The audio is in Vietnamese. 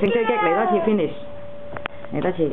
乘追擊，嚟多次 finish，嚟多次。